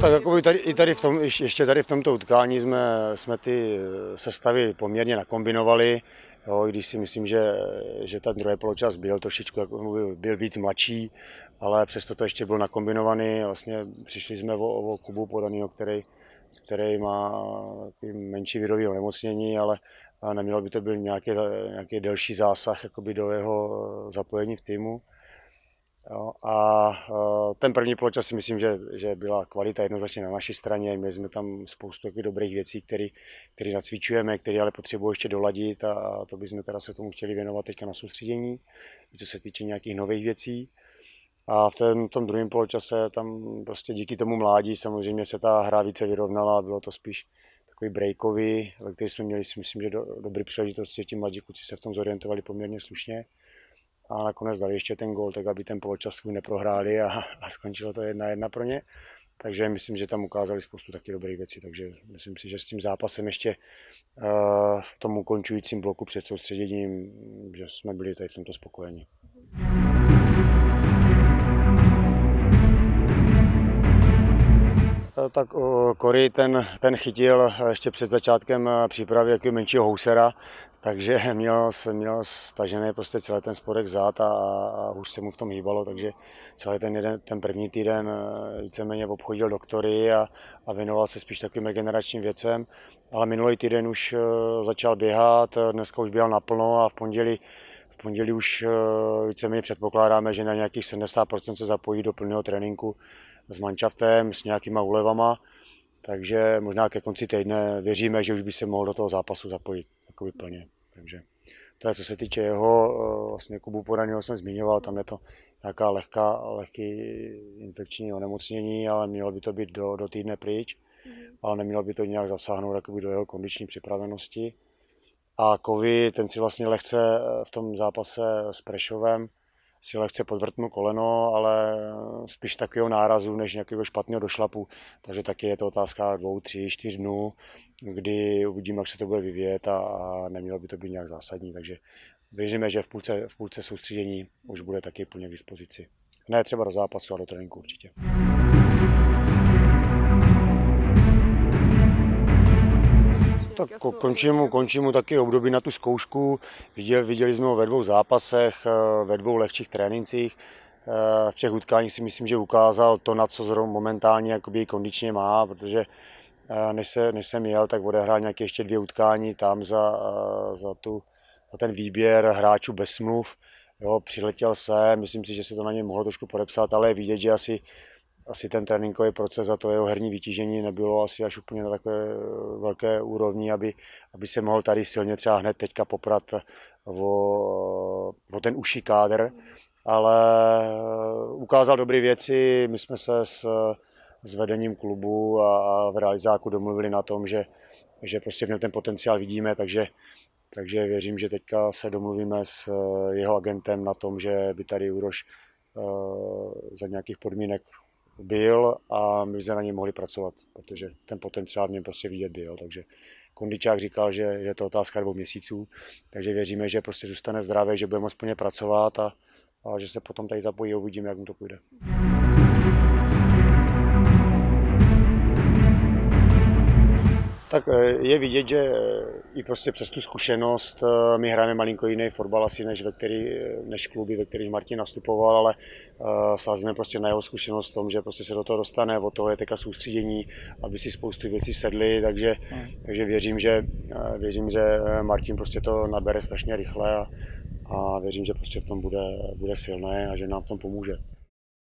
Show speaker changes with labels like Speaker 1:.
Speaker 1: tak jako i tady, i tady v tom, ještě tady v tomto utkání jsme, jsme ty sestavy poměrně nakombinovali. Jo, když si myslím, že, že ten druhý poločas byl trošičku jako byl, byl víc mladší, ale přesto to ještě byl nakombinovaný. Vlastně přišli jsme o, o Kubu podanýho, který, který má menší virový onemocnění, ale nemělo by to byl nějaký, nějaký delší zásah jakoby do jeho zapojení v týmu. Jo, a ten první poločas si myslím, že, že byla kvalita jednoznačně na naší straně. Měli jsme tam spoustu takových dobrých věcí, které nacvičujeme, které ale potřebují ještě doladit a to bychom teda se tomu chtěli věnovat teďka na soustředění, co se týče nějakých nových věcí. A v tom, tom druhém poločase tam prostě díky tomu mládí samozřejmě se ta hra více vyrovnala a bylo to spíš takový breakový, ve který jsme měli si myslím, že do, dobrý příležitost, že ti mladí kluci se v tom zorientovali poměrně slušně a nakonec dali ještě ten gol, tak aby ten poločas svůj neprohráli a, a skončilo to jedna jedna pro ně. Takže myslím, že tam ukázali spoustu taky dobrých věcí, takže myslím si, že s tím zápasem ještě uh, v tom ukončujícím bloku před soustředěním, že jsme byli tady v tomto spokojeni. Tak Kory ten, ten chytil ještě před začátkem eh, přípravy jakého menšího housera, takže měl, měl stažený prostě celý ten spodek zad a, a už se mu v tom hýbalo, takže celý ten, jeden, ten první týden eh, víceméně obchodil doktory a, a věnoval se spíš takovým regeneračním věcem, ale minulý týden už začal běhat, dneska už běhal naplno a v pondělí v pondělí už víceméně předpokládáme, že na nějakých 70% se zapojí do plného tréninku s manšaftem, s nějakýma úlevama, takže možná ke konci týdne věříme, že už by se mohl do toho zápasu zapojit jakoby plně. Takže to je, co se týče jeho, eh, vlastně Kubu Podaného jsem zmiňoval, tam je to nějaká lehká, lehký infekční onemocnění, ale mělo by to být do, do týdne pryč, mm-hmm. ale nemělo by to nějak zasáhnout jakoby do jeho kondiční připravenosti. A Kovy, ten si vlastně lehce eh, v tom zápase s Prešovem si lehce podvrtnu koleno, ale spíš takového nárazu, než nějakého špatného došlapu. Takže taky je to otázka dvou, tři, čtyř dnů, kdy uvidíme, jak se to bude vyvíjet a, a nemělo by to být nějak zásadní. Takže věříme, že v půlce, v půlce soustředění už bude taky plně k dispozici. Ne třeba do zápasu, ale do tréninku určitě. Tak končí mu, mu taky období na tu zkoušku. Viděli, viděli jsme ho ve dvou zápasech, eh, ve dvou lehčích trénincích. Eh, v těch utkáních si myslím, že ukázal to, na co zrovna momentálně jakoby kondičně má, protože eh, než, se, než jsem jel, tak odehrál nějaké ještě dvě utkání tam za, za, tu, za ten výběr hráčů bez smluv. Jo, přiletěl se, myslím si, že se to na něj mohlo trošku podepsat, ale je vidět, že asi asi ten tréninkový proces a to jeho herní vytížení nebylo asi až úplně na takové eh, velké úrovni, aby, aby se mohl tady silně třeba hned teďka poprat o, o ten uší kádr, ale eh, ukázal dobré věci, my jsme se s, s vedením klubu a, a v realizáku domluvili na tom, že, že prostě v něm ten potenciál vidíme, takže, takže věřím, že teďka se domluvíme s eh, jeho agentem na tom, že by tady Uroš za nějakých podmínek byl a my jsme na něm mohli pracovat, protože ten potenciál v něm prostě vidět byl. Takže Kondičák říkal, že je to otázka dvou měsíců, takže věříme, že prostě zůstane zdravý, že budeme aspoň pracovat a, a že se potom tady zapojí a uvidíme, jak mu to půjde. Tak eh, je vidět, že eh, i prostě přes tu zkušenost eh, my hrajeme malinko jiný fotbal asi než, ve který, než kluby, ve kterých Martin nastupoval, ale sázíme prostě na jeho zkušenost v tom, že prostě se do toho dostane, od toho je teďka soustředění, aby si spoustu věcí sedly, takže, hmm. takže věřím, že, věřím, že Martin prostě to nabere strašně rychle a, a věřím, že prostě v tom bude, bude silné a že nám v tom pomůže.